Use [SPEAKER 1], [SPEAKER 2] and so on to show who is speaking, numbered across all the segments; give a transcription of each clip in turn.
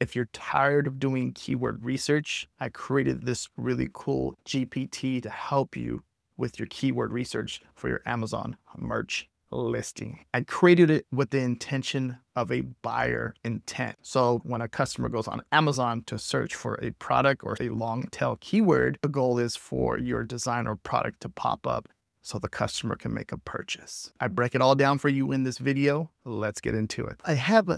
[SPEAKER 1] If you're tired of doing keyword research, I created this really cool GPT to help you with your keyword research for your Amazon merch listing. I created it with the intention of a buyer intent. So when a customer goes on Amazon to search for a product or a long tail keyword, the goal is for your design or product to pop up so the customer can make a purchase. I break it all down for you in this video. Let's get into it. I have a,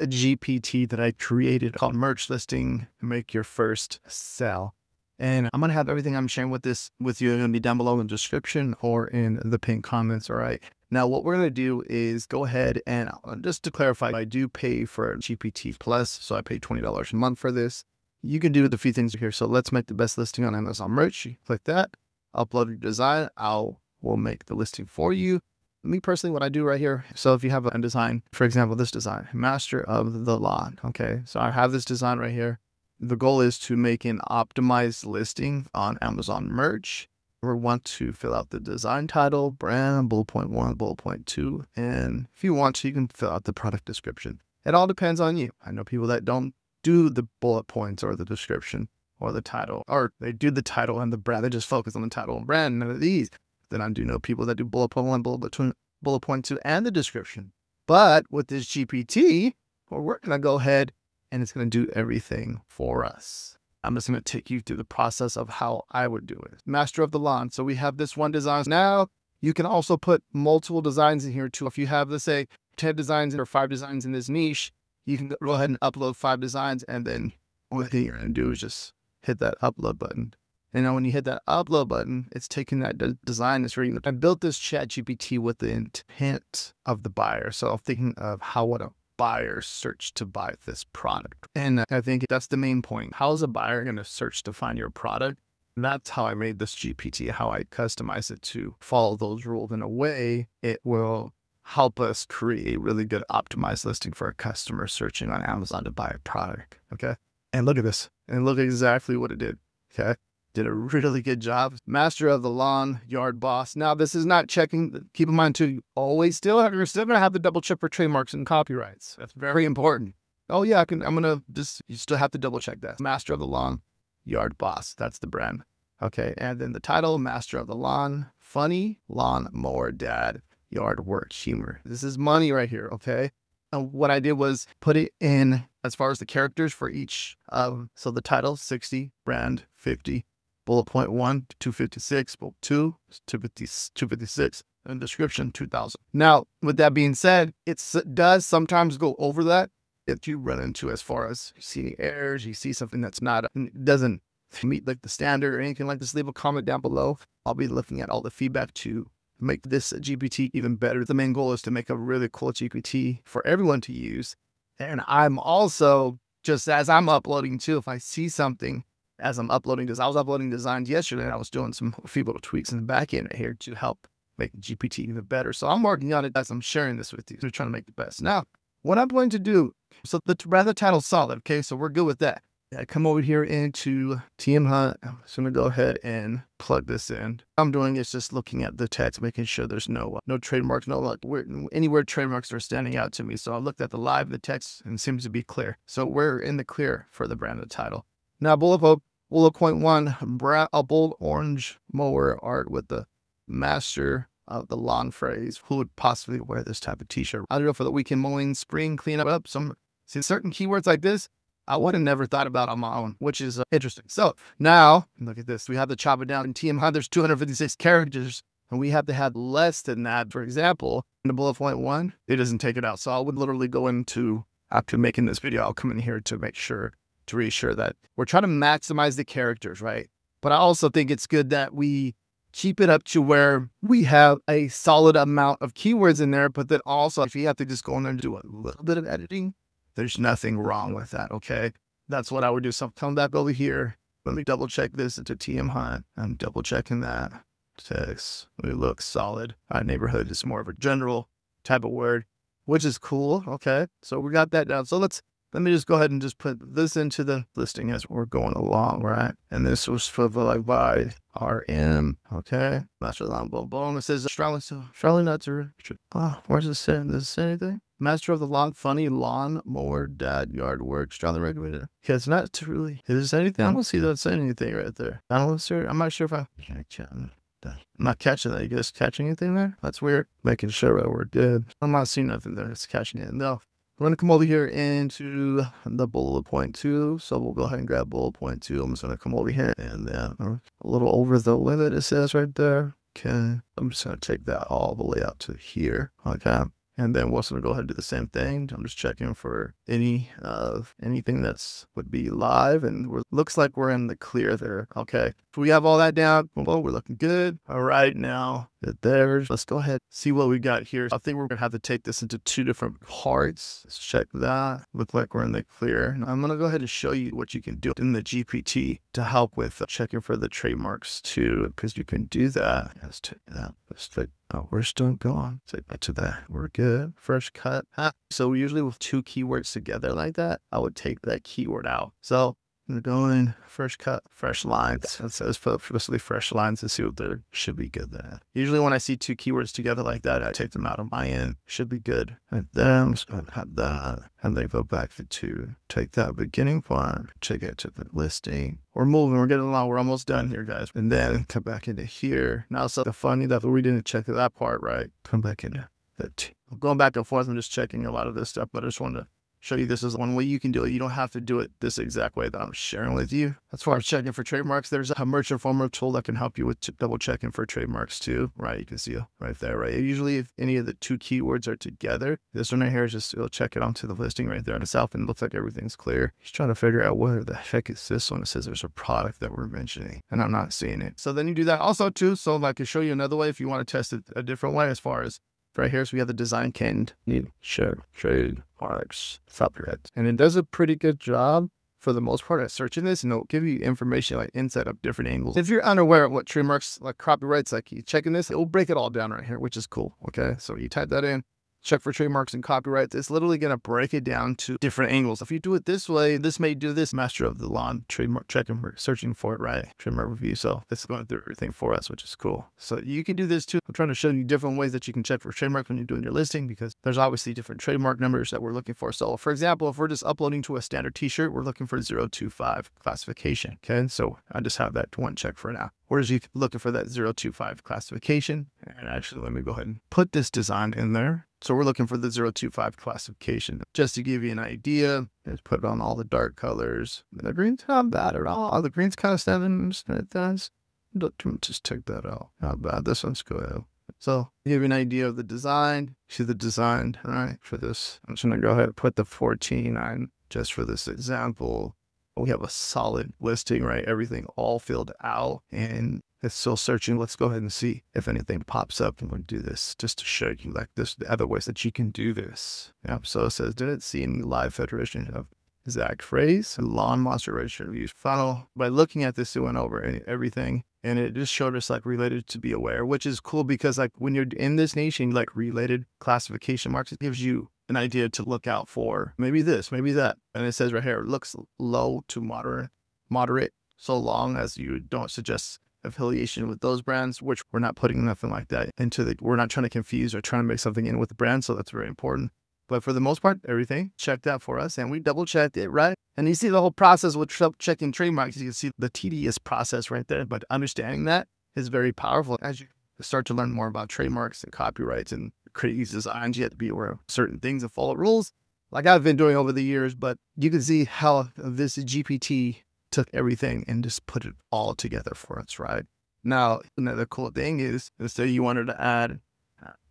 [SPEAKER 1] a GPT that I created called Merch Listing to Make Your First Sell. And I'm gonna have everything I'm sharing with this with you gonna be down below in the description or in the pinned comments. All right. Now, what we're gonna do is go ahead and uh, just to clarify, I do pay for GPT Plus, so I pay twenty dollars a month for this. You can do the few things here. So let's make the best listing on Amazon Merch. Click that, upload your design. I'll will make the listing for you. Me personally, what I do right here. So if you have a design, for example, this design, master of the lawn. Okay. So I have this design right here. The goal is to make an optimized listing on Amazon merch. We want to fill out the design title, brand, bullet point one, bullet point two. And if you want to, you can fill out the product description. It all depends on you. I know people that don't do the bullet points or the description or the title, or they do the title and the brand. They just focus on the title and brand. None of these. Then I do know people that do bullet point one, bullet point, bullet point two, and the description. But with this GPT, well, we're going to go ahead and it's going to do everything for us. I'm just going to take you through the process of how I would do it. Master of the lawn. So we have this one design. Now you can also put multiple designs in here too. If you have, let's say, 10 designs or five designs in this niche, you can go ahead and upload five designs. And then what you're going to do is just hit that upload button. And now when you hit that upload button, it's taking that de design, it's reading. I built this chat GPT with the intent of the buyer. So I'm thinking of how would a buyer search to buy this product? And I think that's the main point. How is a buyer going to search to find your product? And that's how I made this GPT, how I customize it to follow those rules in a way it will help us create a really good optimized listing for a customer searching on Amazon to buy a product. Okay. And look at this and look exactly what it did. Okay did a really good job. Master of the lawn yard boss. Now, this is not checking. Keep in mind too, you always still have, you're still gonna have to double check for trademarks and copyrights. That's very important. Oh yeah, I can. I'm gonna just. You still have to double check that. Master of the lawn yard boss. That's the brand. Okay, and then the title, Master of the Lawn, funny lawn mower dad, yard work humor. This is money right here. Okay. And what I did was put it in as far as the characters for each. Um, so the title 60, brand 50, bullet point one, 256, bullet two, 256, and description 2000. Now, with that being said, it does sometimes go over that if you run into as far as you see errors, you see something that's not, doesn't meet like the standard or anything like this, leave a comment down below. I'll be looking at all the feedback to make this GPT even better. The main goal is to make a really cool GPT for everyone to use. And I'm also, just as I'm uploading too, if I see something as I'm uploading this. I was uploading designs yesterday and I was doing some few little tweaks in the back end here to help make GPT even better. So I'm working on it as I'm sharing this with you. We're trying to make the best. Now, what I'm going to do, so the rather title solid, okay? So we're good with that. I come over here into TM Hunt. I'm just gonna go ahead and plug this in. What I'm doing is just looking at the text, making sure there's no uh, no trademarks, no like where, anywhere trademarks are standing out to me. So I looked at the live, the text, and seems to be clear. So we're in the clear for the brand of title. Now, bullet hope Bullet point one, a bold orange mower art with the master of the lawn phrase. Who would possibly wear this type of t-shirt? I don't know for the weekend mowing, spring cleanup up. Some see certain keywords like this, I would have never thought about on my own, which is uh, interesting. So now look at this. We have to chop it down in TM There's 256 characters and we have to have less than that. For example, in the bullet point one, it doesn't take it out. So I would literally go into after making this video, I'll come in here to make sure to reassure that we're trying to maximize the characters, right? But I also think it's good that we keep it up to where we have a solid amount of keywords in there, but then also if you have to just go in there and do a little bit of editing, there's nothing wrong with that, okay? That's what I would do. So come back over here. Let me double check this into TM Hunt. I'm double checking that. Text. We look solid. Our neighborhood is more of a general type of word, which is cool. Okay. So we got that down. So let's let me just go ahead and just put this into the listing as we're going along, right? And this was for like by RM. Okay. Master Lawn Boom Boom. It says Australian so Australian nuts are oh, where's it say? Does it say anything? Master of the lawn, funny lawn mower, dad, yard work, strongly recommended. Yeah, it's not truly. Is there anything? I don't see that saying anything right there. I don't know, I'm not sure if I. I'm not catching that. You guys catching anything there? That's weird. Making sure that we're good. I'm not seeing nothing there. It's catching it. No. We're going to come over here into the bullet point two. So we'll go ahead and grab bullet point two. I'm just going to come over here and then a little over the limit it says right there. Okay. I'm just going to take that all the way out to here. Okay. And then we're gonna go ahead and do the same thing. I'm just checking for any of uh, anything that's would be live and we looks like we're in the clear there. Okay. So we have all that down. Well, we're looking good. All right now there's. Let's go ahead see what we got here. I think we're gonna have to take this into two different parts. Let's check that. Look like we're in the clear. I'm gonna go ahead and show you what you can do in the GPT to help with uh, checking for the trademarks too, because you can do that. Let's take that. Let's take Oh, we're still going. Take that to that. We're good. Fresh cut. Ah, so usually with two keywords together like that, I would take that keyword out. So going fresh cut, fresh lines. It says purposely fresh lines to see what they should be good there. Usually when I see two keywords together like that, I take them out of my end. Should be good. And then have that. And then go back to. Take that beginning part, take it to the listing. We're moving, we're getting along. We're almost done here, guys. And then come back into here. Now, so the funny that we didn't check that part right. Come back into that. I'm going back and forth. I'm just checking a lot of this stuff, but I just wanted to show you this is one way you can do it. You don't have to do it this exact way that I'm sharing with you. That's far as checking for trademarks, there's a Merch Informer tool that can help you with double checking for trademarks too, right? You can see right there, right? Usually if any of the two keywords are together, this one right here is just, it'll check it onto the listing right there in itself and it looks like everything's clear. He's trying to figure out where the heck is this one. It says there's a product that we're mentioning and I'm not seeing it. So then you do that also too. So I can show you another way if you want to test it a different way as far as right here. So we have the design kind. need show trade marks copyright. And it does a pretty good job for the most part at searching this and it'll give you information like inside of different angles. If you're unaware of what trademarks like copyrights, like you checking this, it will break it all down right here, which is cool. Okay. So you type that in, check for trademarks and copyrights. It's literally going to break it down to different angles. If you do it this way, this may do this. Master of the lawn, trademark checking, we're searching for it, right? Trademark review. So this is going through everything for us, which is cool. So you can do this too. I'm trying to show you different ways that you can check for trademarks when you're doing your listing because there's obviously different trademark numbers that we're looking for. So for example, if we're just uploading to a standard t-shirt, we're looking for 025 classification. Okay. So I just have that one check for now. Whereas you looking for that 025 classification. And actually, let me go ahead and put this design in there. So we're looking for the 025 classification. Just to give you an idea, let's put it on all the dark colors. The green's not bad at all. The green's kind of standing. It does. Just take that out. Not bad. This one's good. So give you an idea of the design. See the design, all right, for this. I'm just gonna go ahead and put the 14 on just for this example we have a solid listing, right? Everything all filled out and it's still searching. Let's go ahead and see if anything pops up. I'm going to do this just to show you like this, the other ways that you can do this. Yeah. So it says, didn't see any live federation of exact phrase, and lawn monster registration use funnel. By looking at this, it went over everything and it just showed us like related to be aware, which is cool because like when you're in this nation, like related classification marks, it gives you an idea to look out for. Maybe this, maybe that. And it says right here, looks low to moderate, moderate, so long as you don't suggest affiliation with those brands, which we're not putting nothing like that into the, we're not trying to confuse or trying to make something in with the brand. So that's very important. But for the most part, everything checked out for us and we double checked it, right? And you see the whole process with checking trademarks. You can see the tedious process right there, but understanding that is very powerful as you start to learn more about trademarks and copyrights and these designs, you have to be aware of certain things and follow rules like I've been doing over the years, but you can see how this GPT took everything and just put it all together for us, right? Now, another cool thing is, let's say you wanted to add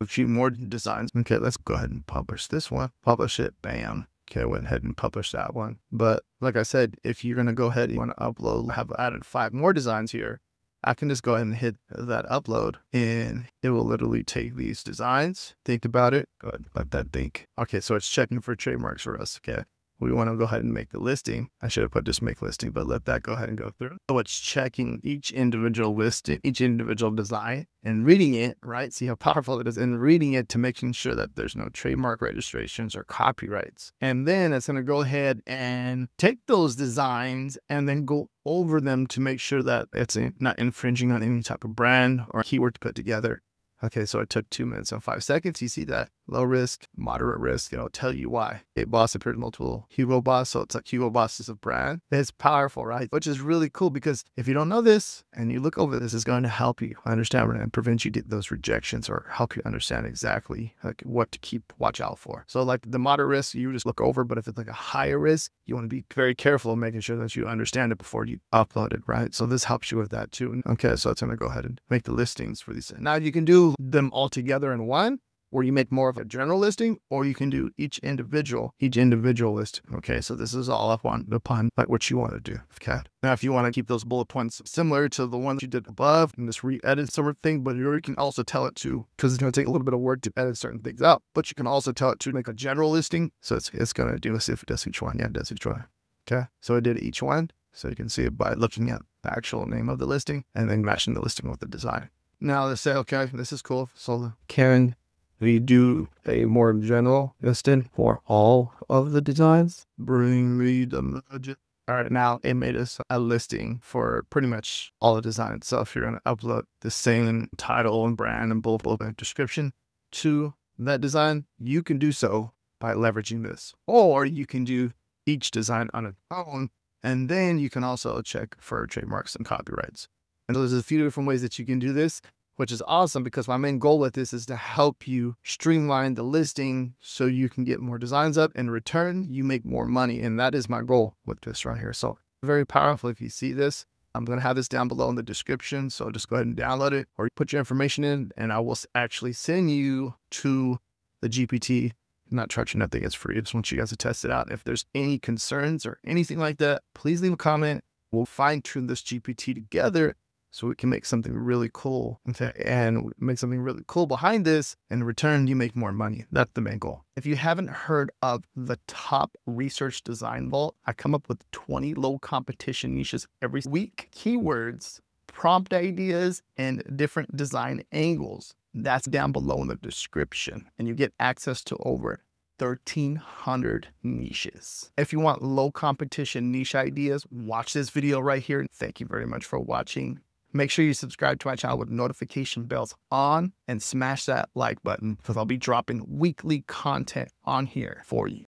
[SPEAKER 1] a few more designs. Okay, let's go ahead and publish this one. Publish it, bam. Okay, I went ahead and published that one. But like I said, if you're going to go ahead and you want to upload, have added five more designs here, I can just go ahead and hit that upload and it will literally take these designs. Think about it. Go ahead, let that think. Okay, so it's checking for trademarks for us. Okay. We want to go ahead and make the listing. I should have put just make listing, but let that go ahead and go through. So it's checking each individual listing, each individual design and reading it, right? See how powerful it is and reading it to making sure that there's no trademark registrations or copyrights. And then it's going to go ahead and take those designs and then go over them to make sure that it's not infringing on any type of brand or keyword to put together. Okay, so it took two minutes and five seconds. You see that low risk, moderate risk, and I'll tell you why. A boss appeared multiple Hugo Boss, so it's like Hugo Boss is a brand. It's powerful, right? Which is really cool because if you don't know this and you look over this, it's going to help you understand and prevent you those rejections or help you understand exactly like what to keep watch out for. So like the moderate risk, you just look over, but if it's like a higher risk, you want to be very careful of making sure that you understand it before you upload it, right? So this helps you with that too. Okay, so it's going to go ahead and make the listings for these. Now you can do them all together in one, or you make more of a general listing, or you can do each individual, each individual list. Okay, so this is all up on upon like what you want to do. Okay. Now, if you want to keep those bullet points similar to the ones you did above and just re-edit some thing, but you can also tell it to, because it's going to take a little bit of work to edit certain things out, but you can also tell it to make a general listing. So it's, it's going to do, let's see if it does each one. Yeah, it does each one. Okay. So I did each one. So you can see it by looking at the actual name of the listing and then matching the listing with the design. Now let's say, okay, this is cool. So can we do a more general listing for all of the designs? Bring me the magic. All right, now it made us a listing for pretty much all the designs. So if you're going to upload the same title and brand and bullet bullet description to that design, you can do so by leveraging this. Or you can do each design on its own, and then you can also check for trademarks and copyrights. And so there's a few different ways that you can do this, which is awesome because my main goal with this is to help you streamline the listing so you can get more designs up. In return, you make more money. And that is my goal with this right here. So very powerful if you see this. I'm going to have this down below in the description. So just go ahead and download it or put your information in and I will actually send you to the GPT. I'm not charging nothing. It's free. I just want you guys to test it out. If there's any concerns or anything like that, please leave a comment. We'll fine tune this GPT together so we can make something really cool and make something really cool behind this. In return, you make more money. That's the main goal. If you haven't heard of the top research design vault, I come up with 20 low competition niches every week, keywords, prompt ideas, and different design angles. That's down below in the description. And you get access to over 1,300 niches. If you want low competition niche ideas, watch this video right here. Thank you very much for watching. Make sure you subscribe to my channel with notification bells on and smash that like button because I'll be dropping weekly content on here for you.